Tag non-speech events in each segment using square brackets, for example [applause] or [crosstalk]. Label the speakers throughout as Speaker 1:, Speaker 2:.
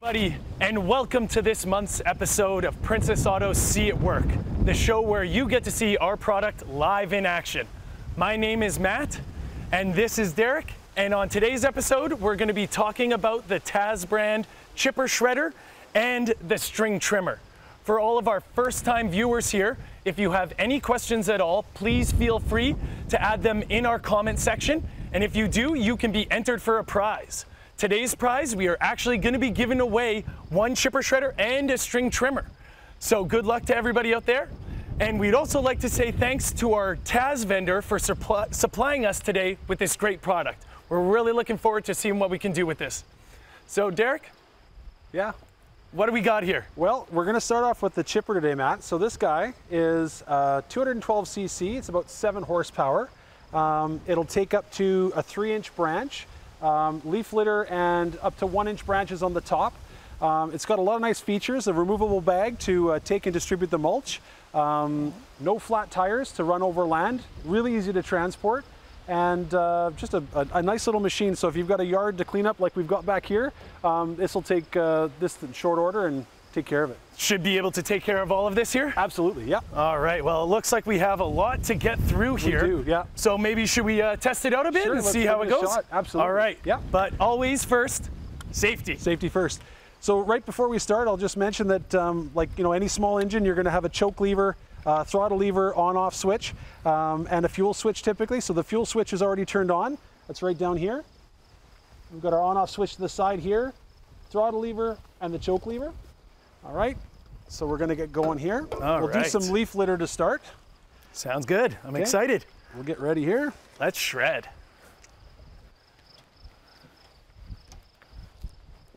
Speaker 1: Buddy, and welcome to this month's episode of Princess Auto See It Work, the show where you get to see our product live in action. My name is Matt, and this is Derek, and on today's episode, we're going to be talking about the Tazz brand chipper shredder and the string trimmer. For all of our first time viewers here, if you have any questions at all, please feel free to add them in our comment section. And if you do, you can be entered for a prize. Today's prize, we are actually going to be giving away one chipper shredder and a string trimmer. So good luck to everybody out there. And we'd also like to say thanks to our Tazz vendor for supply, supplying us today with this great product. We're really looking forward to seeing what we can do with this. So Derek,
Speaker 2: Yeah.
Speaker 1: what do we got here?
Speaker 2: Well, we're going to start off with the chipper today, Matt. So this guy is uh, 212 cc. It's about seven horsepower. Um, it'll take up to a three-inch branch, um, leaf litter, and up to one-inch branches on the top. Um, it's got a lot of nice features: a removable bag to uh, take and distribute the mulch, um, no flat tires to run over land, really easy to transport, and uh, just a, a, a nice little machine. So if you've got a yard to clean up like we've got back here, um, this will take uh, this in short order and take care of it.
Speaker 1: Should be able to take care of all of this here?
Speaker 2: Absolutely, yeah.
Speaker 1: All right, well, it looks like we have a lot to get through here.
Speaker 2: do, yeah.
Speaker 1: So maybe should we uh, test it out a bit
Speaker 2: Sure,
Speaker 1: and see how it
Speaker 2: give it a
Speaker 1: goes?
Speaker 2: shot. Absolutely.
Speaker 1: All right,
Speaker 2: Yeah.
Speaker 1: But always first, safety.
Speaker 2: Safety first. So right before we start, I'll just mention that, um, like you know, any small engine, you're going to have a choke lever, uh, throttle lever, on/off switch, um, and a fuel switch typically. So the fuel switch is already turned on. That's right down here. We've got our on/off switch to the side here, throttle lever, and the choke lever. All right. So we're going to get going here.
Speaker 1: All
Speaker 2: we'll do some leaf litter to start.
Speaker 1: Sounds good. I'm excited.
Speaker 2: We'll get ready here.
Speaker 1: Let's shred.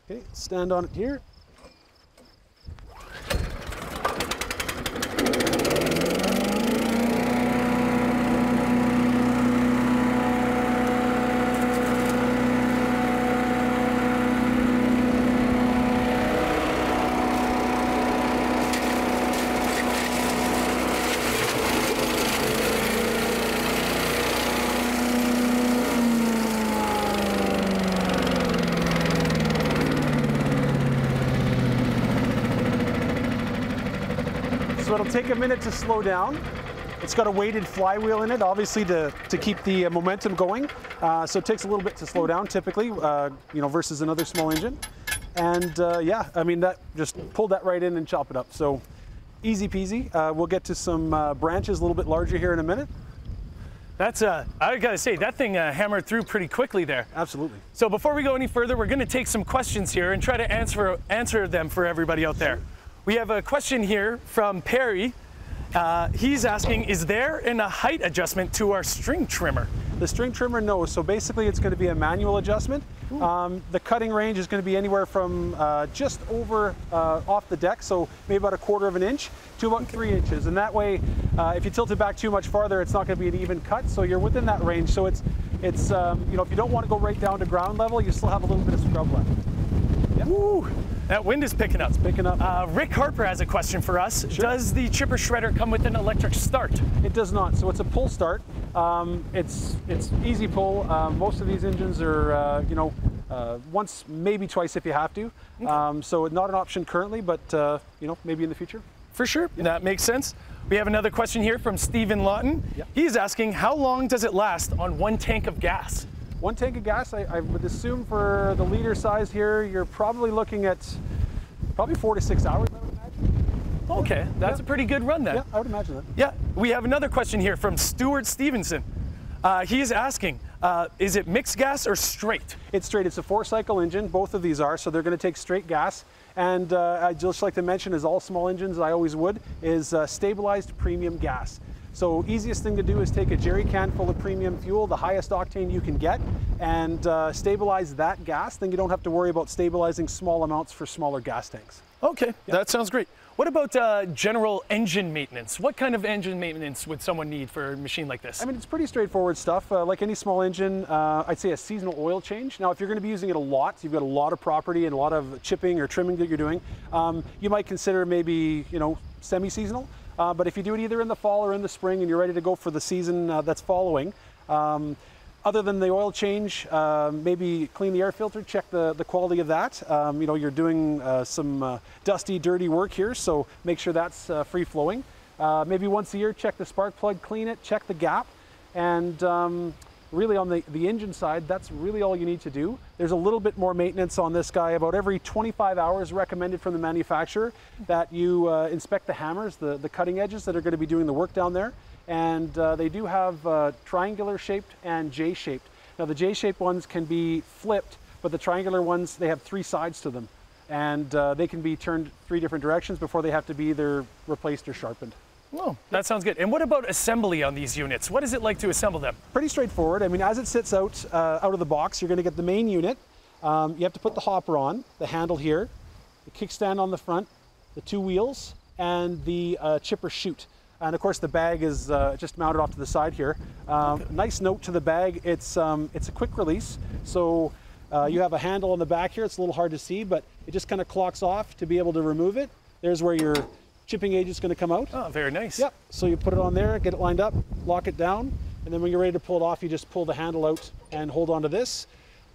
Speaker 2: Okay, stand on it here. So it'll take a minute to slow down. It's got a weighted flywheel in it, obviously to, to keep the uh, momentum going. Uh, so it takes a little bit to slow down typically, uh, you know, versus another small engine. And uh, yeah, I mean, that just pulled that right in and chop it up. So easy peasy. Uh, we'll get to some uh, branches a little bit larger here in a minute.
Speaker 1: That's, uh, I gotta say, that thing uh, hammered through pretty quickly there.
Speaker 2: Absolutely.
Speaker 1: So before we go any further, we're gonna take some questions here and try to answer, answer them for everybody out there. We have a question here from Perry. Uh, he's asking, is there an, a height adjustment to our string trimmer?
Speaker 2: The string trimmer, no. So basically, it's going to be a manual adjustment. Um, the cutting range is going to be anywhere from uh, just over uh, off the deck, so maybe about a quarter of an inch, to about three inches. And that way, uh, if you tilt it back too much farther, it's not going to be an even cut. So you're within that range. So it's it's um, you know if you don't want to go right down to ground level, you still have a little bit of scrub left.
Speaker 1: Woo! That wind is picking up.
Speaker 2: Picking up.
Speaker 1: Uh, Rick Harper has a question for us. Does the chipper shredder come with an electric start?
Speaker 2: It does not. So it's a pull start. Um, it's it's easy pull. Um, most of these engines are uh, you know uh, once maybe twice if you have to. Um, so not an option currently, but uh, you know maybe in the future.
Speaker 1: For sure, that makes sense. We have another question here from Stephen Lawton.
Speaker 2: Yeah.
Speaker 1: He's asking, how long does it last on one tank of gas?
Speaker 2: One tank of gas, I, I would assume for the liter size here, you're probably looking at probably four to six hours. I would imagine.
Speaker 1: Okay, that's
Speaker 2: Yeah.
Speaker 1: a pretty good run then.
Speaker 2: Yeah, I would imagine that.
Speaker 1: Yeah, we have another question here from Stuart Stevenson. Uh, he is asking, uh, is it mixed gas or straight?
Speaker 2: It's straight. It's a four-cycle engine. Both of these are, so they're going to take straight gas. And uh, I'd just like to mention, as all small engines, I always would, is uh, stabilized premium gas. So easiest thing to do is take a jerry can full of premium fuel, the highest octane you can get, and uh, stabilize that gas. Then you don't have to worry about stabilizing small amounts for smaller gas tanks.
Speaker 1: Okay, that sounds great. What about uh, general engine maintenance? What kind of engine maintenance would someone need for a machine like this?
Speaker 2: I mean, it's pretty straightforward stuff. Uh, like any small engine, uh, I'd say a seasonal oil change. Now, if you're going to be using it a lot, you've got a lot of property and a lot of chipping or trimming that you're doing, um, you might consider maybe, you know, semi-seasonal. Uh, but if you do it either in the fall or in the spring and you're ready to go for the season uh, that's following, um, other than the oil change, uh, maybe clean the air filter, check the, the quality of that. Um, you know, you're doing uh, some uh, dusty, dirty work here, so make sure that's uh, free flowing. Uh, maybe once a year, check the spark plug, clean it, check the gap. And um, really on the, the engine side, that's really all you need to do. There's a little bit more maintenance on this guy, about every 25 hours recommended from the manufacturer that you uh, inspect the hammers, the, the cutting edges that are gonna be doing the work down there. And uh, they do have uh, triangular shaped and J-shaped. Now the J-shaped ones can be flipped, but the triangular ones, they have three sides to them. And uh, they can be turned three different directions before they have to be either replaced or sharpened.
Speaker 1: Oh, that sounds good. And what about assembly on these units? What is it like to assemble them?
Speaker 2: Pretty straightforward. I mean, as it sits out uh, out of the box, you're going to get the main unit. Um, you have to put the hopper on, the handle here, the kickstand on the front, the two wheels, and the uh, chipper chute. And of course, the bag is uh, just mounted off to the side here. Um, nice note to the bag: it's um, it's a quick release, so. Uh, you have a handle on the back here. It's a little hard to see, but it just kind of clocks off to be able to remove it. There's where your chipping agent is going to come out.
Speaker 1: Oh, very nice.
Speaker 2: Yep. So you put it on there, get it lined up, lock it down, and then when you're ready to pull it off, you just pull the handle out and hold onto this.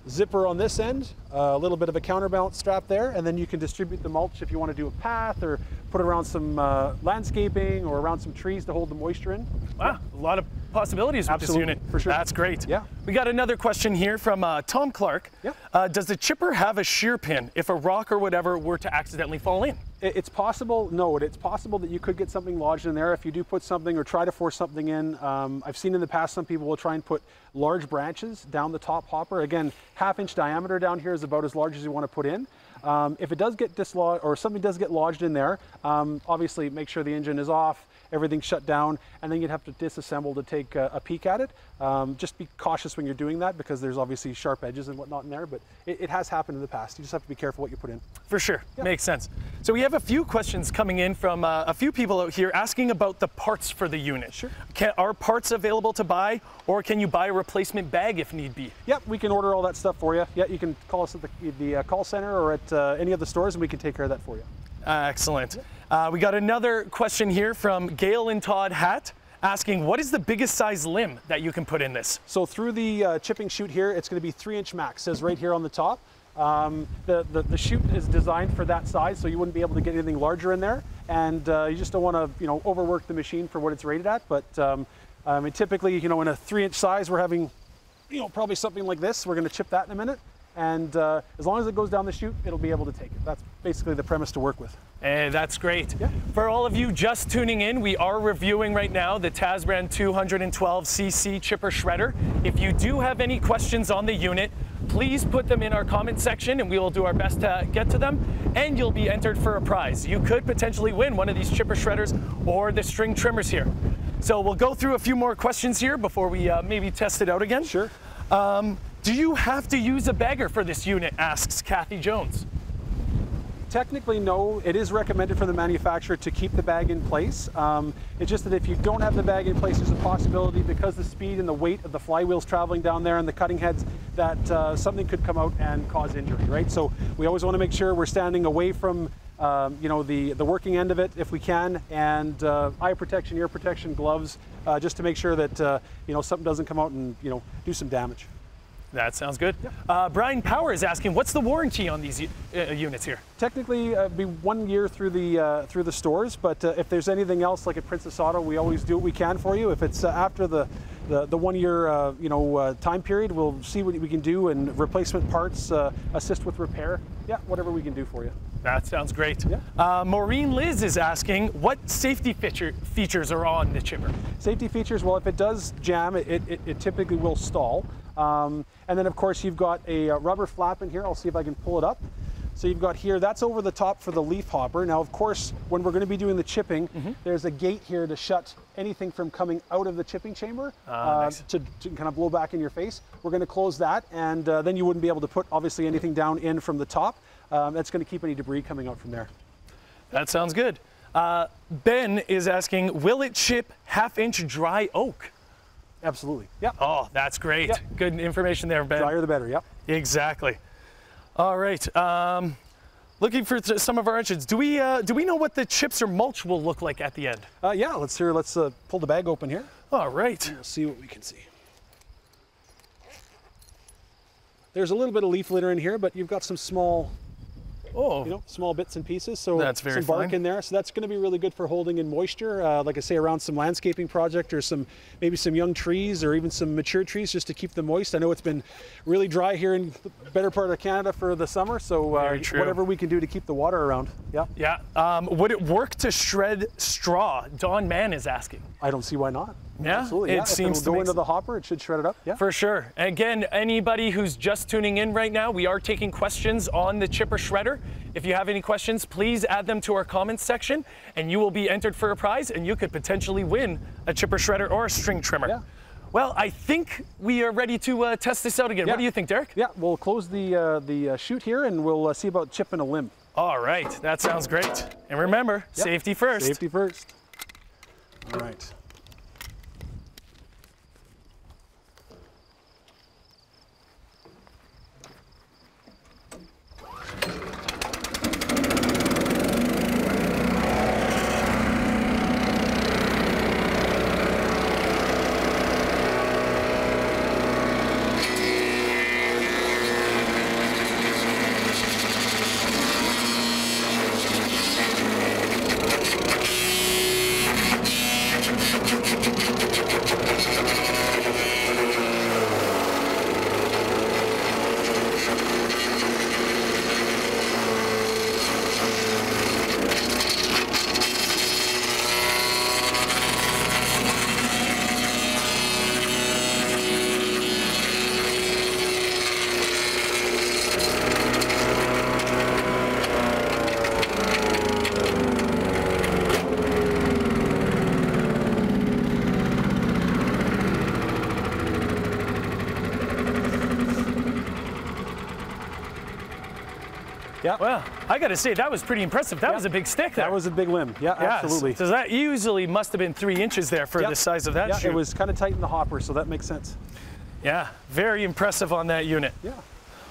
Speaker 2: Zipper on this end, a little bit of a counterbalance strap there, and then you can distribute the mulch if you want to do a path or put around some uh, landscaping or around some trees to hold the moisture in.
Speaker 1: Wow, a lot of possibilities with
Speaker 2: Absolutely,
Speaker 1: this unit.
Speaker 2: for sure.
Speaker 1: That's great.
Speaker 2: Yeah.
Speaker 1: We got another question here from uh, Tom Clark.
Speaker 2: Yeah.
Speaker 1: Uh, does the chipper have a shear pin if a rock or whatever were to accidentally fall in?
Speaker 2: It- It's possible, no, it's possible that you could get something lodged in there if you do put something or try to force something in. Um, I've seen in the past some people will try and put large branches down the top hopper. Again, half inch diameter down here is about as large as you want to put in. Um, if it does get dislodged or something does get lodged in there, um, obviously make sure the engine is off, everything's shut down, and then you'd have to disassemble to take a, a peek at it. Um, just be cautious when you're doing that because there's obviously sharp edges and whatnot in there, but it, it has happened in the past. You just have to be careful what you put in.
Speaker 1: For sure, makes sense. So we have a few questions coming in from uh, a few people out here asking about the parts for the unit.
Speaker 2: Sure.
Speaker 1: Can, are parts available to buy, or can you buy a replacement bag if need be?
Speaker 2: Yep, we can order all that stuff for you. Yeah, you can call us at the, the uh, call center or at uh, any of the stores and we can take care of that for you.
Speaker 1: Uh, excellent. Uh, we got another question here from Gail and Todd Hat asking, what is the biggest size limb that you can put in this?
Speaker 2: So through the uh, chipping chute here, it's going to be three inch max, says right here on the top. Um, the, the, the chute is designed for that size, so you wouldn't be able to get anything larger in there. And uh, you just don't want to, you know, overwork the machine for what it's rated at. But um, I mean, typically, you know, in a three inch size, we're having, you know, probably something like this. We're going to chip that in a minute. And uh, as long as it goes down the chute, it'll be able to take it. That's basically the premise to work with.
Speaker 1: Eh, that's great.
Speaker 2: Yeah.
Speaker 1: For all of you just tuning in, we are reviewing right now the Tazz brand 212cc chipper shredder. If you do have any questions on the unit, please put them in our comment section and we will do our best to get to them and you'll be entered for a prize. You could potentially win one of these chipper shredders or the string trimmers here. So we'll go through a few more questions here before we uh, maybe test it out again.
Speaker 2: Sure.
Speaker 1: Um, do you have to use a bagger for this unit? asks Kathy Jones.
Speaker 2: Technically, no. It is recommended for the manufacturer to keep the bag in place. Um, it's just that if you don't have the bag in place, there's a possibility because the speed and the weight of the flywheels traveling down there and the cutting heads that uh, something could come out and cause injury, right? So we always want to make sure we're standing away from um, you know the the working end of it if we can, and uh, eye protection, ear protection, gloves, uh, just to make sure that uh, you know something doesn't come out and you know do some damage.
Speaker 1: That sounds good. Uh, Brian Power is asking, what's the warranty on these uh, units here?
Speaker 2: Technically, uh, be one year through the uh, through the stores, but uh, if there's anything else, like at Princess Auto, we always do what we can for you. If it's uh, after the the, the one year uh, you know uh, time period, we'll see what we can do and replacement parts, uh, assist with repair. Yeah, whatever we can do for you.
Speaker 1: That sounds great.
Speaker 2: Yeah.
Speaker 1: Uh, Maureen Liz is asking, what safety feature, features are on the chipper?
Speaker 2: Safety features, well, if it does jam, it, it, it typically will stall. Um, and then, of course, you've got a uh, rubber flap in here. I'll see if I can pull it up. So you've got here, that's over the top for the leaf hopper. Now, of course, when we're going to be doing the chipping, there's a gate here to shut anything from coming out of the chipping chamber
Speaker 1: Ah, nice.
Speaker 2: to, to kind of blow back in your face. We're going to close that, and uh, then you wouldn't be able to put, obviously, anything down in from the top. Um, that's going to keep any debris coming out from there.
Speaker 1: That sounds good. Uh, ben is asking, will it chip half inch dry oak?
Speaker 2: Absolutely. Yeah.
Speaker 1: Oh, that's great.
Speaker 2: Yep.
Speaker 1: Good information there, Ben.
Speaker 2: Drier the better. Yep.
Speaker 1: Exactly. All right. Um, looking for some of our engines. Do we uh, do we know what the chips or mulch will look like at the end?
Speaker 2: Uh, yeah. Let's here. Let's uh, pull the bag open here.
Speaker 1: All right.
Speaker 2: We'll see what we can see. there's a little bit of leaf litter in here, but you've got some small
Speaker 1: Oh,
Speaker 2: you know, small bits and pieces. So
Speaker 1: That's very
Speaker 2: some bark
Speaker 1: fine.
Speaker 2: in there. So that's going to be really good for holding in moisture. Uh, like I say, around some landscaping project or some maybe some young trees or even some mature trees just to keep them moist. I know it's been really dry here in the better part of Canada for the summer. So uh, whatever we can do to keep the water around. Yeah,
Speaker 1: yeah. Um, would it work to shred straw? Don Mann is asking.
Speaker 2: I don't see why not.
Speaker 1: Yeah,
Speaker 2: absolutely.
Speaker 1: it
Speaker 2: yeah.
Speaker 1: seems to
Speaker 2: go into the hopper, it should shred it up. Yeah.
Speaker 1: For sure. Again, anybody who's just tuning in right now, we are taking questions on the chipper shredder. If you have any questions, please add them to our comments section and you will be entered for a prize and you could potentially win a chipper shredder or a string trimmer.
Speaker 2: Yeah.
Speaker 1: Well, I think we are ready to uh, test this out again.
Speaker 2: Yeah.
Speaker 1: What do you think, Derek?
Speaker 2: yeah, we'll close the uh, the uh, chute here and we'll uh, see about chipping a limb.
Speaker 1: All right, that sounds great. And remember, safety first.
Speaker 2: Safety first. All right. Yeah.
Speaker 1: Well, I got to say, that was pretty impressive. That
Speaker 2: Yeah.
Speaker 1: was a big stick there.
Speaker 2: That was a big limb. Yeah,
Speaker 1: Yes.
Speaker 2: absolutely.
Speaker 1: So that easily must have been three inches there for
Speaker 2: Yeah.
Speaker 1: the size of that
Speaker 2: yeah, it was kind of tight in the hopper, so that makes sense.
Speaker 1: Yeah, very impressive on that unit.
Speaker 2: Yeah.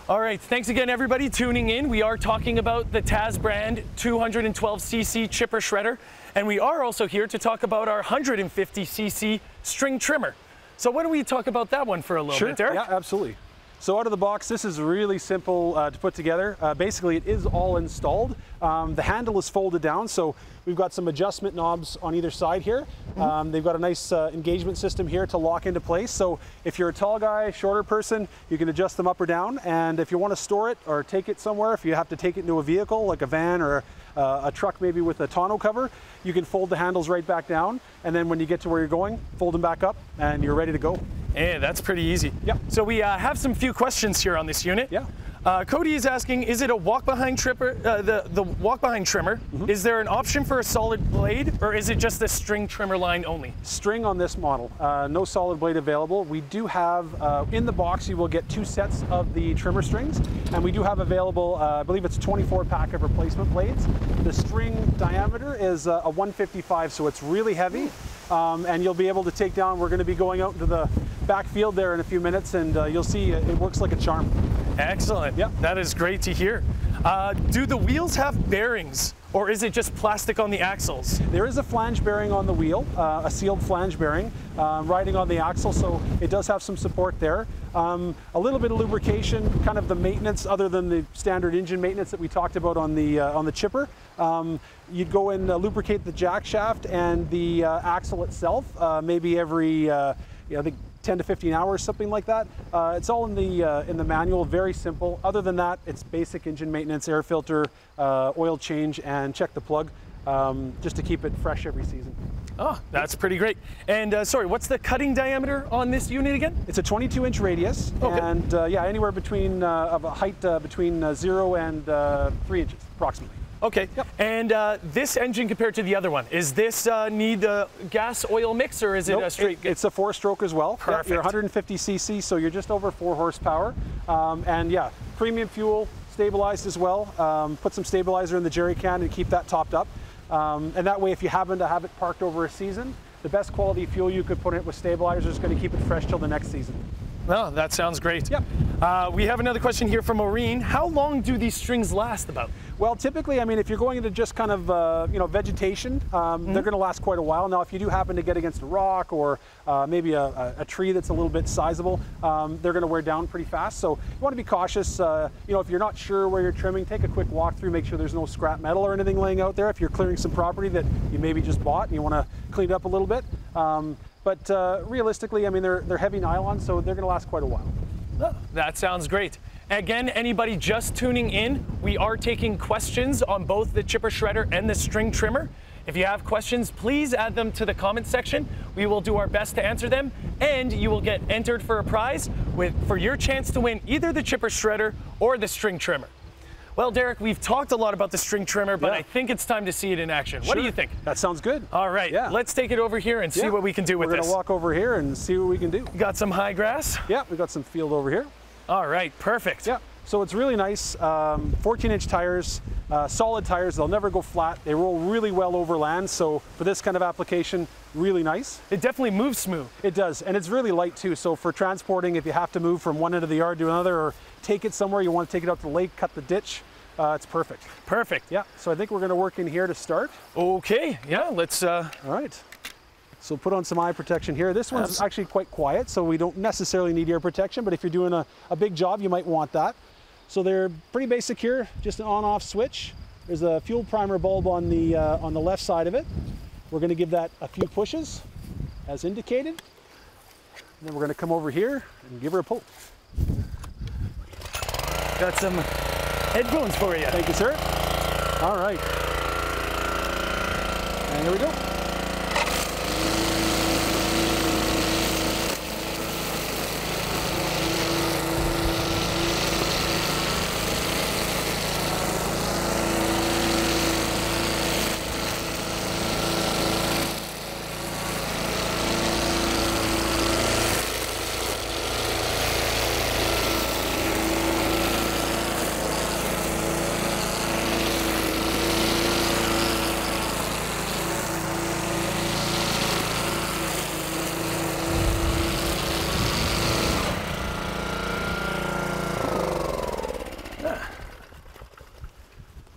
Speaker 1: All right, thanks again, everybody, tuning in. We are talking about the Tazz brand 212cc chipper shredder, and we are also here to talk about our 150cc string trimmer. So, why don't we talk about that one for a little
Speaker 2: Sure.
Speaker 1: bit, Derek?
Speaker 2: Yeah, absolutely. So out of the box, this is really simple uh, to put together. Uh, basically, it is all installed. Um, the handle is folded down, so we've got some adjustment knobs on either side here.
Speaker 1: Mm-hmm.
Speaker 2: Um, they've got a nice uh, engagement system here to lock into place. So if you're a tall guy, shorter person, you can adjust them up or down. And if you want to store it or take it somewhere, if you have to take it into a vehicle like a van or uh, a truck maybe with a tonneau cover, you can fold the handles right back down. And then when you get to where you're going, fold them back up and you're ready to go.
Speaker 1: Yeah, that's pretty easy.
Speaker 2: Yeah.
Speaker 1: So we uh, have some few questions here on this unit.
Speaker 2: Yeah.
Speaker 1: Uh, Cody is asking, is it a walk behind tripper, uh, the, the walk behind trimmer?
Speaker 2: Mm-hmm.
Speaker 1: Is there an option for a solid blade or is it just the string trimmer line only?
Speaker 2: string on this model. Uh, no solid blade available. We do have, uh, in the box, you will get two sets of the trimmer strings, and we do have available, uh, I believe it's 24 pack of replacement blades. The string diameter is uh, a 155, so it's really heavy, um, and you'll be able to take down, we're gonna be going out into the back field there in a few minutes, and uh, you'll see it, it works like a charm.
Speaker 1: Excellent.
Speaker 2: Yeah.
Speaker 1: That is great to hear. Uh, do the wheels have bearings or is it just plastic on the axles?
Speaker 2: There is a flange bearing on the wheel, uh, a sealed flange bearing, uh, riding on the axle, so it does have some support there. Um, a little bit of lubrication, kind of the maintenance, other than the standard engine maintenance that we talked about on the uh, on the chipper. Um, you'd go and uh, lubricate the jack shaft and the uh, axle itself, uh, maybe every, uh, you know, I think 10 to 15 hours, something like that. Uh, it's all in the uh, in the manual, very simple. Other than that, it's basic engine maintenance, air filter, uh, oil change, and check the plug, um, just to keep it fresh every season.
Speaker 1: Oh, that's pretty great. And uh, sorry, what's the cutting diameter on this unit again?
Speaker 2: It's a 22 inch radius,
Speaker 1: Okay.
Speaker 2: and uh, yeah, anywhere between uh, of a height uh, between uh, zero and uh, three inches, approximately.
Speaker 1: Okay.
Speaker 2: Yep.
Speaker 1: And uh, this engine compared to the other one, is this uh, need a gas oil mix or is it
Speaker 2: Nope,
Speaker 1: a straight?
Speaker 2: it- it's a four stroke as well. Yeah,
Speaker 1: Perfect.
Speaker 2: you're 150 cc, so you're just over four horsepower. Um, and yeah, premium fuel, stabilized as well. Um, put some stabilizer in the jerry can and keep that topped up. Um, and that way, if you happen to have it parked over a season, the best quality fuel you could put in it with stabilizer is going to keep it fresh till the next season.
Speaker 1: No, that sounds great.
Speaker 2: Yep.
Speaker 1: Uh, we have another question here from Maureen. How long do these strings last about?
Speaker 2: Well, typically, I mean, if you're going into just kind of, uh, you know, vegetation, um, they're going to last quite a while. Now, if you do happen to get against a rock or uh, maybe a, a, a tree that's a little bit sizable, um, they're going to wear down pretty fast. So you want to be cautious. Uh, you know, if you're not sure where you're trimming, take a quick walk through, make sure there's no scrap metal or anything laying out there. If you're clearing some property that you maybe just bought and you want to clean it up a little bit. Um, but uh, realistically, I mean, they're, they're heavy nylon, so they're going to last quite a while.
Speaker 1: That sounds great. Again, anybody just tuning in, we are taking questions on both the chipper shredder and the string trimmer. If you have questions, please add them to the comment section. We will do our best to answer them, and you will get entered for a prize with for your chance to win either the chipper shredder or the string trimmer. Well, Derek, we've talked a lot about the string trimmer, but
Speaker 2: Yeah.
Speaker 1: I think it's time to see it in action. What do you think?
Speaker 2: That sounds good.
Speaker 1: All right,
Speaker 2: Yeah.
Speaker 1: let's take it over here and see
Speaker 2: Yeah.
Speaker 1: what we can do with
Speaker 2: We're
Speaker 1: this.
Speaker 2: going to walk over here and see what we can do.
Speaker 1: Got some high grass?
Speaker 2: Yeah, we got some field over here.
Speaker 1: All right, perfect.
Speaker 2: Yeah, so it's really nice. Um, 14 inch tires, uh, solid tires. They'll never go flat. They roll really well over land. So for this kind of application, really nice.
Speaker 1: It definitely moves smooth.
Speaker 2: It does, and it's really light too. So for transporting, if you have to move from one end of the yard to another, or take it somewhere, you want to take it out to the lake, cut the ditch. Uh, it's perfect.
Speaker 1: Perfect.
Speaker 2: Yeah. So I think we're going to work in here to start.
Speaker 1: Okay, yeah, let's uh,
Speaker 2: All right. So put on some eye protection here. This one's
Speaker 1: Abs-
Speaker 2: actually quite quiet, so we don't necessarily need ear protection, but if you're doing a, a big job, you might want that. So they're pretty basic here, just an on-off switch. There's a fuel primer bulb on the, uh, on the left side of it. We're gonna give that a few pushes, as indicated. And then we're gonna come over here and give her a pull.
Speaker 1: got some headphones for you.
Speaker 2: Thank you, sir. All right. And here we go.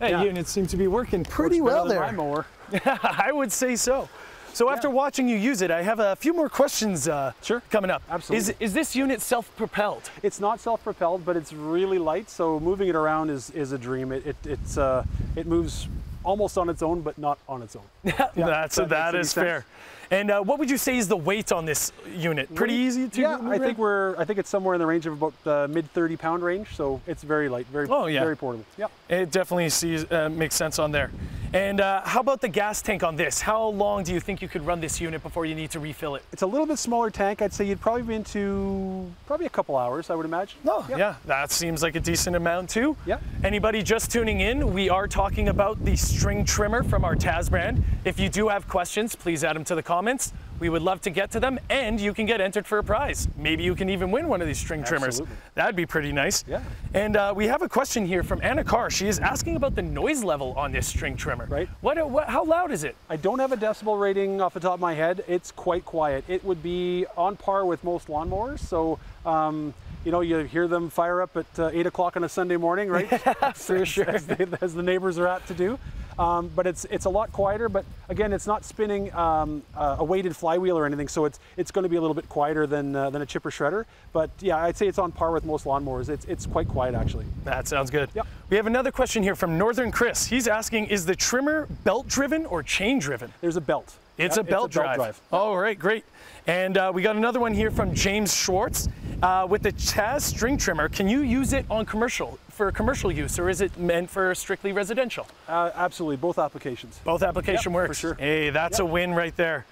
Speaker 1: That
Speaker 2: Yeah.
Speaker 1: unit seems to be working pretty well there.
Speaker 2: My mower. [laughs]
Speaker 1: I would say so. So after watching you use it, I have a few more questions uh,
Speaker 2: Sure.
Speaker 1: coming up.
Speaker 2: Absolutely.
Speaker 1: Is, is this unit self-propelled?
Speaker 2: It's not self-propelled, but it's really light, so moving it around is, is a dream. It, it, it's, uh, it moves almost on its own, but not on its own. [laughs]
Speaker 1: Yeah, That's
Speaker 2: that
Speaker 1: that is fair. And uh, what would you say is the weight on this unit? Pretty easy to
Speaker 2: Yeah,
Speaker 1: move
Speaker 2: I think we're. I think it's somewhere in the range of about the mid 30 pound range, so it's very light, very,
Speaker 1: Oh, yeah.
Speaker 2: very portable. Yeah.
Speaker 1: It definitely sees, uh, makes sense on there. And uh, how about the gas tank on this? How long do you think you could run this unit before you need to refill it?
Speaker 2: It's a little bit smaller tank. I'd say you'd probably be into probably a couple hours, I would imagine.
Speaker 1: Oh,
Speaker 2: Yep.
Speaker 1: yeah, that seems like a decent amount too.
Speaker 2: Yep.
Speaker 1: Anybody just tuning in, we are talking about the string trimmer from our Tazz brand. If you do have questions, please add them to the comments. We would love to get to them, and you can get entered for a prize. Maybe you can even win one of these string trimmers.
Speaker 2: Absolutely.
Speaker 1: That'd be pretty nice.
Speaker 2: Yeah.
Speaker 1: And uh, we have a question here from Anna Carr. She is asking about the noise level on this string trimmer.
Speaker 2: Right.
Speaker 1: What, what how loud is it?
Speaker 2: I don't have a decibel rating off the top of my head. It's quite quiet. It would be on par with most lawnmowers. So, um, you know, you hear them fire up at uh, 8 o'clock on a Sunday morning, right? [laughs]
Speaker 1: for [laughs] sure.
Speaker 2: as, they, as the neighbors are apt to do. Um, but it's it's a lot quieter. But again, it's not spinning um, uh, a weighted flywheel or anything, so it's it's going to be a little bit quieter than uh, than a chipper shredder. But yeah, I'd say it's on par with most lawnmowers. It's it's quite quiet actually.
Speaker 1: That sounds good.
Speaker 2: Yep.
Speaker 1: We have another question here from Northern Chris. He's asking, is the trimmer belt driven or chain driven?
Speaker 2: There's a belt.
Speaker 1: It's
Speaker 2: Yeah,
Speaker 1: a belt drive.
Speaker 2: drive.
Speaker 1: All right, great. And uh, we got another one here from James Schwartz. Uh, with the Chaz string trimmer, can you use it on commercial for commercial use, or is it meant for strictly residential?
Speaker 2: Uh, absolutely, both applications.
Speaker 1: Both application
Speaker 2: Yep, for sure.
Speaker 1: Hey, that's
Speaker 2: Yep.
Speaker 1: a win right there.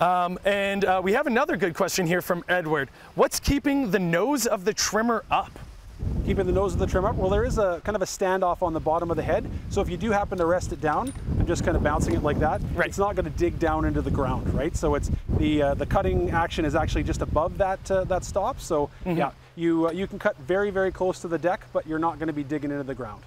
Speaker 1: Um, and uh, we have another good question here from Edward. What's keeping the nose of the trimmer up?
Speaker 2: Keeping the nose of the trim up. Well, there is a kind of a standoff on the bottom of the head. So if you do happen to rest it down, I'm just kind of bouncing it like that.
Speaker 1: Right.
Speaker 2: It's not going to dig down into the ground, right? So it's the uh, the cutting action is actually just above that uh, that stop. So
Speaker 1: Mm-hmm.
Speaker 2: yeah, you uh, you can cut very very close to the deck, but you're not going to be digging into the ground.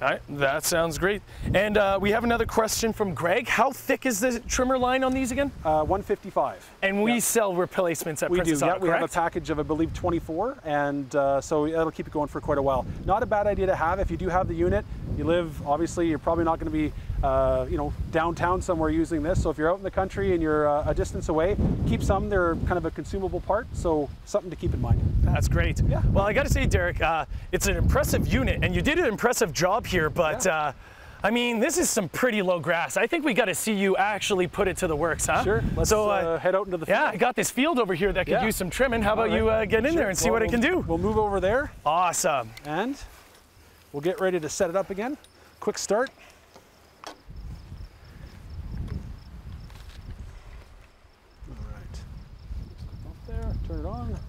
Speaker 1: All right, that sounds great. And uh, we have another question from Greg. How thick is the trimmer line on these again?
Speaker 2: Uh, 155.
Speaker 1: And we
Speaker 2: Yeah.
Speaker 1: sell replacements at
Speaker 2: We
Speaker 1: Princess
Speaker 2: do. Yeah,
Speaker 1: Auto,
Speaker 2: we have a package of I believe 24, and uh, so that'll keep it going for quite a while. Not a bad idea to have if you do have the unit. You live obviously. You're probably not going to be, uh, you know, downtown somewhere using this. So if you're out in the country and you're uh, a distance away, keep some. They're kind of a consumable part, so something to keep in mind.
Speaker 1: That's great.
Speaker 2: Yeah.
Speaker 1: Well, I got to say, Derek, uh, it's an impressive unit, and you did an impressive job here. But
Speaker 2: Yeah.
Speaker 1: uh, I mean, this is some pretty low grass. I think we got to see you actually put it to the works, huh?
Speaker 2: Sure. Let's
Speaker 1: so,
Speaker 2: uh, head out into the
Speaker 1: yeah,
Speaker 2: field.
Speaker 1: I got this field over here that could
Speaker 2: Yeah.
Speaker 1: use some trimming. How about
Speaker 2: All
Speaker 1: you uh, get in
Speaker 2: Sure.
Speaker 1: there and see
Speaker 2: Well,
Speaker 1: what it can do?
Speaker 2: We'll move over there
Speaker 1: Awesome.
Speaker 2: and we'll get ready to set it up again. Quick start. All right. Up there,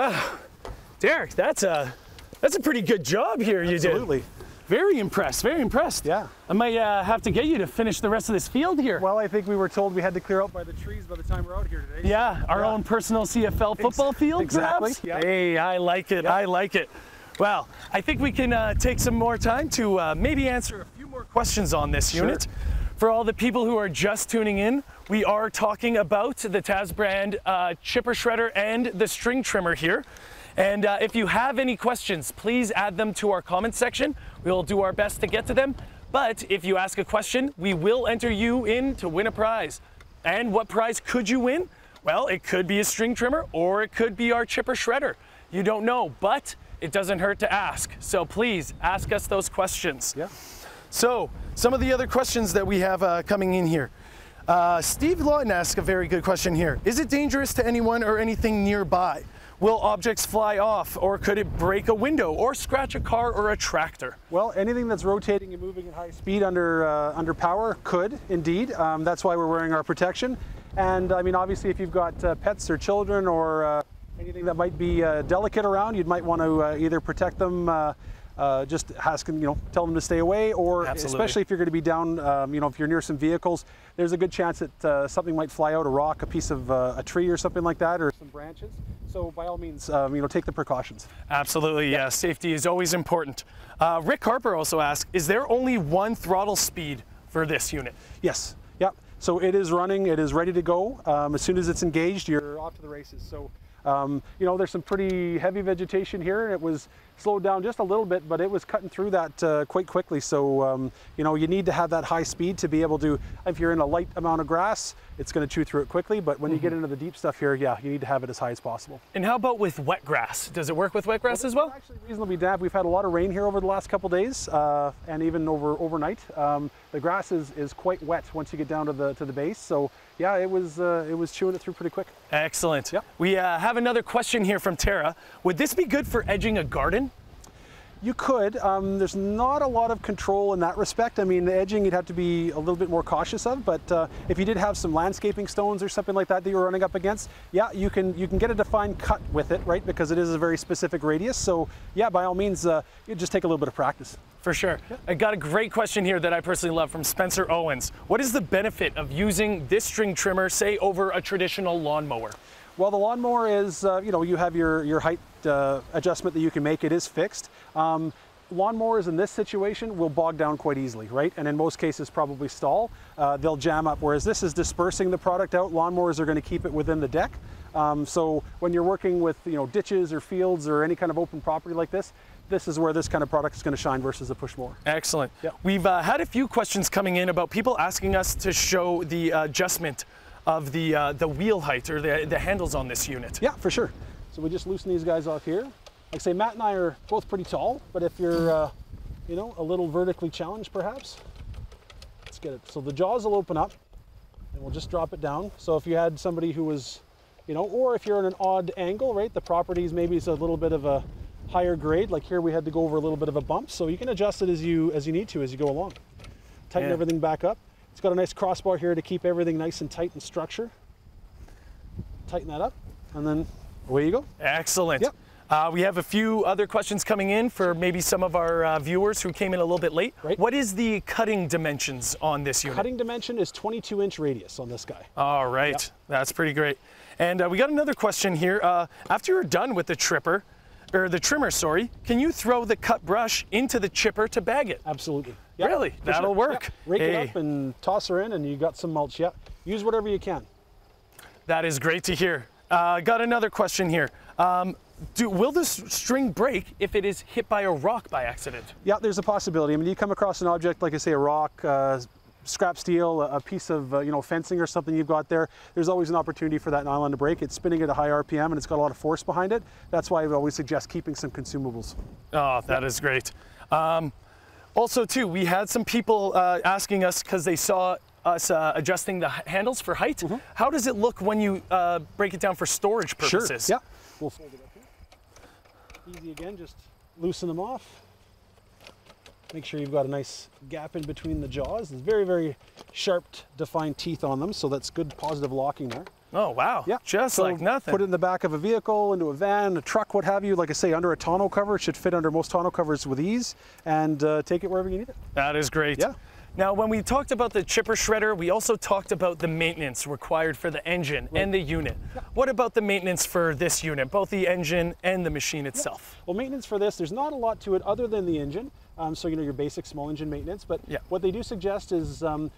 Speaker 1: Wow, Derek, that's a that's a pretty good job here you did.
Speaker 2: Absolutely.
Speaker 1: Very impressed. Very impressed.
Speaker 2: Yeah.
Speaker 1: I might uh, have to get you to finish the rest of this field here.
Speaker 2: Well, I think we were told we had to clear out by the trees by the time we're out here today.
Speaker 1: Yeah, our
Speaker 2: Yeah.
Speaker 1: own personal CFL football field,
Speaker 2: exactly,
Speaker 1: perhaps?
Speaker 2: yeah.
Speaker 1: Hey, I like it. I like it. Well, I think we can uh, take some more time to uh, maybe answer a few more questions on this
Speaker 2: Sure.
Speaker 1: unit. For all the people who are just tuning in, we are talking about the Tazz brand uh, chipper shredder and the string trimmer here. And uh, if you have any questions, please add them to our comment section. We'll do our best to get to them. But if you ask a question, we will enter you in to win a prize. And what prize could you win? Well, it could be a string trimmer or it could be our chipper shredder. You don't know, but it doesn't hurt to ask. So please ask us those questions.
Speaker 2: Yeah.
Speaker 1: So, some of the other questions that we have uh, coming in here. Uh, Steve Lawton asked a very good question here. Is it dangerous to anyone or anything nearby? Will objects fly off, or could it break a window, or scratch a car or a tractor?
Speaker 2: Well, anything that's rotating and moving at high speed under uh, under power could indeed. Um, that's why we're wearing our protection. And I mean, obviously, if you've got uh, pets or children or uh, anything that might be uh, delicate around, you might want to uh, either protect them. Uh, just ask them, you know, tell them to stay away, or
Speaker 1: Absolutely.
Speaker 2: especially if you're going to be down, um, you know, if you're near some vehicles, there's a good chance that uh, something might fly out, a rock, a piece of uh, a tree, or something like that, or some branches. So by all means, um, you know, take the precautions.
Speaker 1: Absolutely, yeah. Safety is always important. Uh, Rick Harper also asked, is there only one throttle speed for this unit?
Speaker 2: Yes. Yep. So it is running. It is ready to go. Um, as soon as it's engaged, you're off to the races. So, um, you know, there's some pretty heavy vegetation here, and it was slowed down just a little bit, but it was cutting through that uh, quite quickly. So, um, you know, you need to have that high speed to be able to. If you're in a light amount of grass, it's going to chew through it quickly. But when you get into the deep stuff here, yeah, you need to have it as high as possible.
Speaker 1: And how about with wet grass? Does it work with wet grass as well?
Speaker 2: Actually reasonably damp. We've had a lot of rain here over the last couple days, uh, and even over overnight. Um, the grass is, is quite wet once you get down to the to the base. So yeah, it was uh, it was chewing it through pretty quick.
Speaker 1: Excellent.
Speaker 2: Yep.
Speaker 1: We uh, have another question here from Tara. Would this be good for edging a garden?
Speaker 2: You could. Um, there's not a lot of control in that respect. I mean, the edging you'd have to be a little bit more cautious of. But uh, if you did have some landscaping stones or something like that that you were running up against, yeah, you can you can get a defined cut with it, right? Because it is a very specific radius. So yeah, by all means, uh, you just take a little bit of practice.
Speaker 1: For sure. I got a great question here that I personally love from Spencer Owens. What is the benefit of using this string trimmer, say, over a traditional lawnmower?
Speaker 2: Well, the lawnmower is, uh, you know, you have your, your height uh, adjustment that you can make. It is fixed. Um, lawnmowers in this situation will bog down quite easily, right? And in most cases, probably stall. Uh, they'll jam up. Whereas this is dispersing the product out. Lawnmowers are going to keep it within the deck. Um, so when you're working with you know ditches or fields or any kind of open property like this, this is where this kind of product is going to shine versus a push mower.
Speaker 1: Excellent.
Speaker 2: Yep.
Speaker 1: We've uh, had a few questions coming in about people asking us to show the uh, adjustment of the uh, the wheel height or the, the handles on this unit.
Speaker 2: Yeah, for sure. So we just loosen these guys off here. Like I say, Matt and I are both pretty tall, but if you're, uh, you know, a little vertically challenged perhaps, let's get it. So the jaws will open up and we'll just drop it down. So if you had somebody who was, you know, or if you're in an odd angle, right, the properties maybe is a little bit of a higher grade. Like here we had to go over a little bit of a bump. So you can adjust it as you, as you need to as you go along. Tighten
Speaker 1: Yeah.
Speaker 2: everything back up. It's got a nice crossbar here to keep everything nice and tight in structure. Tighten that up and then away you go.
Speaker 1: Excellent.
Speaker 2: Yep.
Speaker 1: Uh, we have a few other questions coming in for maybe some of our uh, viewers who came in a little bit late.
Speaker 2: Right.
Speaker 1: What is the cutting dimensions on this unit?
Speaker 2: Cutting dimension is 22 inch radius on this guy.
Speaker 1: All right, that's pretty great. And uh, we got another question here. Uh, after you're done with the tripper, or the trimmer, sorry, can you throw the cut brush into the chipper to bag it?
Speaker 2: Absolutely.
Speaker 1: Really?
Speaker 2: for
Speaker 1: That'll work.
Speaker 2: Yep. Rake
Speaker 1: Hey.
Speaker 2: it up and toss her in, and you got some mulch. Yeah. Use whatever you can.
Speaker 1: That is great to hear. Uh, got another question here. Um, do, will this string break if it is hit by a rock by accident?
Speaker 2: Yeah, there's a possibility. I mean, you come across an object like I say, a rock, uh, scrap steel, a a piece of uh, you know fencing or something you've got there. There's always an opportunity for that nylon to break. It's spinning at a high RPM and it's got a lot of force behind it. That's why I would always suggest keeping some consumables.
Speaker 1: Oh, that is great. Um, also, too, we had some people uh, asking us because they saw us uh, adjusting the handles for height. How does it look when you uh, break it down for storage purposes?
Speaker 2: Sure. Yeah. We'll fold it up here. Easy again. Just loosen them off. Make sure you've got a nice gap in between the jaws. There's very, very sharp, defined teeth on them, so that's good positive locking there.
Speaker 1: Oh, wow.
Speaker 2: Yeah.
Speaker 1: Just
Speaker 2: So
Speaker 1: like nothing.
Speaker 2: Put it in the back of a vehicle, into a van, a truck, what have you. Like I say, under a tonneau cover, it should fit under most tonneau covers with ease, and uh, take it wherever you need it.
Speaker 1: That is great.
Speaker 2: Yeah.
Speaker 1: Now, when we talked about the chipper shredder, we also talked about the maintenance required for the engine and the unit. Yeah. What about the maintenance for this unit, both the engine and the machine itself?
Speaker 2: Well, maintenance for this, there's not a lot to it other than the engine. Um, so you know your basic small engine maintenance, but
Speaker 1: Yeah.
Speaker 2: what they do suggest is um,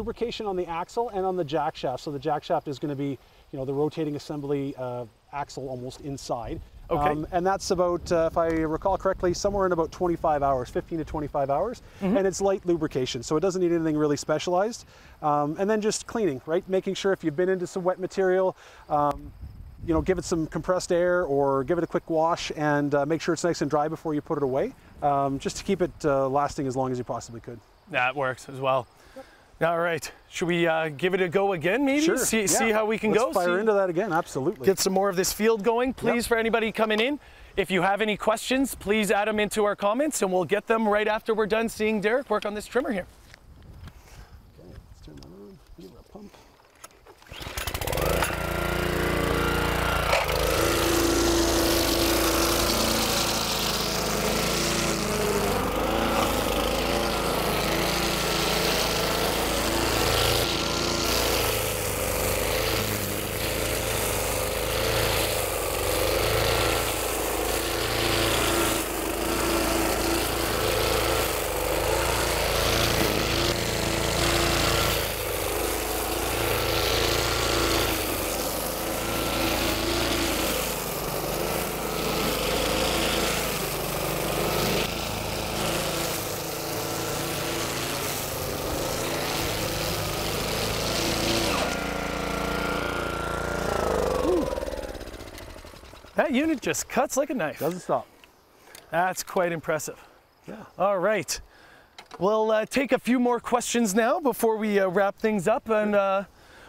Speaker 2: lubrication on the axle and on the jack shaft. So the jack shaft is going to be, you know, the rotating assembly uh, axle almost inside. Um,
Speaker 1: Okay.
Speaker 2: and that's about, uh, if I recall correctly, somewhere in about 25 hours, 15 to 25 hours.
Speaker 1: Mm-hmm.
Speaker 2: And it's light lubrication, so it doesn't need anything really specialized. Um, and then just cleaning, right? Making sure if you've been into some wet material, um, you know, give it some compressed air or give it a quick wash and uh, make sure it's nice and dry before you put it away, um, just to keep it uh, lasting as long as you possibly could.
Speaker 1: That works as well. All right. Should we uh, give it a go again, maybe?
Speaker 2: Sure.
Speaker 1: See,
Speaker 2: yeah.
Speaker 1: see how we can
Speaker 2: Let's
Speaker 1: go?
Speaker 2: Fire
Speaker 1: See-
Speaker 2: into that again. Absolutely.
Speaker 1: get some more of this field going, please, for anybody coming in. If you have any questions, please add them into our comments and we'll get them right after we're done seeing Derek work on this trimmer here.
Speaker 2: Okay, let's turn that on. Give it a pump.
Speaker 1: That unit just cuts like a knife.
Speaker 2: Doesn't stop.
Speaker 1: That's quite impressive.
Speaker 2: Yeah.
Speaker 1: All right. We'll uh, take a few more questions now before we uh, wrap things up. And uh,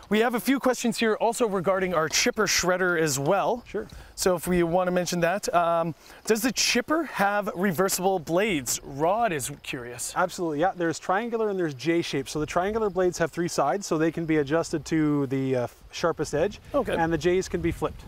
Speaker 1: we have a few questions here also regarding our chipper shredder as well.
Speaker 2: Sure.
Speaker 1: So if we want to mention that, um, does the chipper have reversible blades? Rod is curious.
Speaker 2: Absolutely, yeah. There's triangular and there's J shape. So the triangular blades have three sides, so they can be adjusted to the uh, sharpest edge.
Speaker 1: Okay.
Speaker 2: And the J's can be flipped.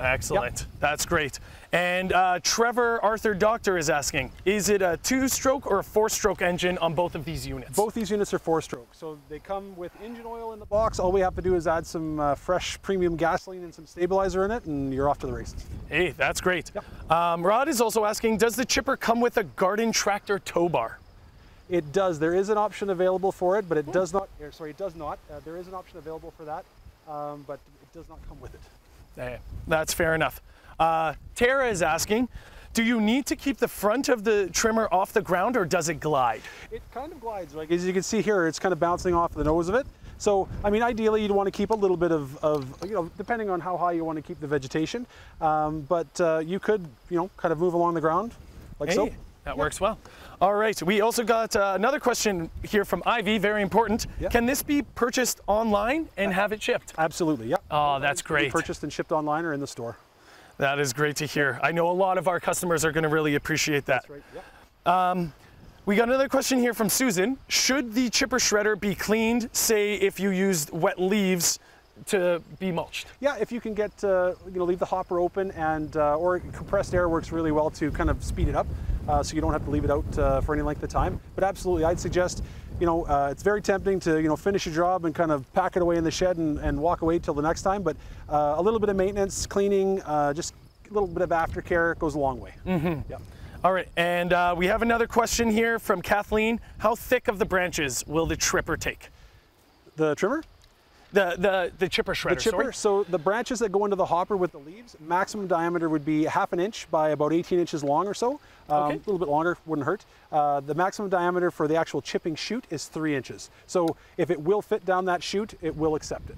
Speaker 1: Excellent. That's great. And uh, Trevor Arthur Doctor is asking, is it a two-stroke or a four-stroke engine on both of these units?
Speaker 2: Both these units are four-stroke, so they come with engine oil in the box. All we have to do is add some uh, fresh premium gasoline and some stabilizer in it, and you're off to the races.
Speaker 1: Hey, that's great. Um, Rod is also asking, does the chipper come with a garden tractor tow bar?
Speaker 2: It does. There is an option available for it, but it does not. Sorry, it does not. Uh, there is an option available for that, um, but it does not come with it.
Speaker 1: Eh, That's fair enough. Uh, Tara is asking, do you need to keep the front of the trimmer off the ground or does it glide?
Speaker 2: It kind of glides, like as you can see here, it's kind of bouncing off the nose of it. So, I mean, ideally you'd want to keep a little bit of, of you know, depending on how high you want to keep the vegetation. Um, but uh, you could, you know, kind of move along the ground like so.
Speaker 1: Hey, that works well. All right, we also got uh, another question here from Ivy, very important. Can this be purchased online and have it shipped?
Speaker 2: Absolutely, yeah.
Speaker 1: Oh, that's great.
Speaker 2: Purchased and shipped online or in the store.
Speaker 1: That is great to hear. I know a lot of our customers are going to really appreciate that.
Speaker 2: That's right. Yeah.
Speaker 1: We got another question here from Susan. Should the chipper shredder be cleaned, say, if you used wet leaves to be mulched?
Speaker 2: Yeah, if you can get, uh, you know, leave the hopper open and, uh, or compressed air works really well to kind of speed it up uh, so you don't have to leave it out uh, for any length of time. But absolutely, I'd suggest, you know, uh, it's very tempting to, you know, finish your job and kind of pack it away in the shed and, and walk away till the next time. But uh, a little bit of maintenance, cleaning, uh, just a little bit of aftercare goes a long way. Mm-hmm. Yeah.
Speaker 1: All right, and uh, we have another question here from Kathleen. How thick of the branches will the tripper take?
Speaker 2: The trimmer?
Speaker 1: The the the chipper shredder.
Speaker 2: The chipper.
Speaker 1: sorry.
Speaker 2: So the branches that go into the hopper with the leaves, maximum diameter would be half an inch by about 18 inches long or so. Um,
Speaker 1: Okay.
Speaker 2: A little bit longer wouldn't hurt. Uh, the maximum diameter for the actual chipping chute is three inches. So if it will fit down that chute, it will accept it.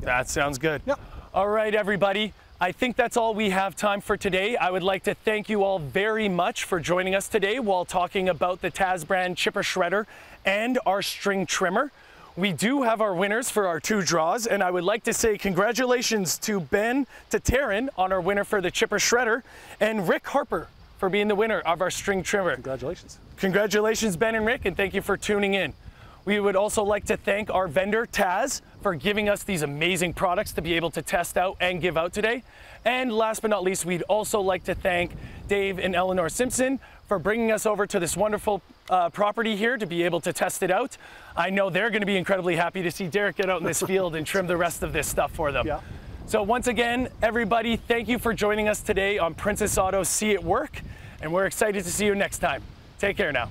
Speaker 1: That sounds good.
Speaker 2: Yep.
Speaker 1: All right, everybody. I think that's all we have time for today. I would like to thank you all very much for joining us today while talking about the Tazz brand chipper shredder and our string trimmer. We do have our winners for our two draws, and I would like to say congratulations to Ben to Taryn on our winner for the chipper shredder and Rick Harper for being the winner of our string trimmer.
Speaker 2: Congratulations.
Speaker 1: Congratulations, Ben and Rick, and thank you for tuning in. We would also like to thank our vendor, Tazz, for giving us these amazing products to be able to test out and give out today. And last but not least, we'd also like to thank Dave and Eleanor Simpson for bringing us over to this wonderful uh, property here to be able to test it out. I know they're going to be incredibly happy to see Derek get out in this field and trim the rest of this stuff for them.
Speaker 2: Yeah.
Speaker 1: So once again, everybody, thank you for joining us today on Princess Auto See It Work, and we're excited to see you next time. Take care now.